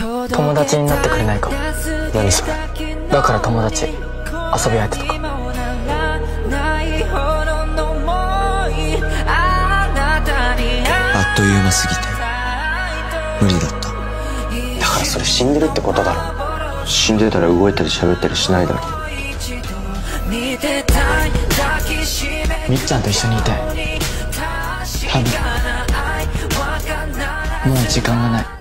友達になってくれないか何それ。だから友達遊び相手とか。あっという間すぎて無理だった。だからそれ死んでるってことだろ。死んでたら動いたり喋ったりしないだろ。みっちゃんと一緒にいたい多分。もう時間がない。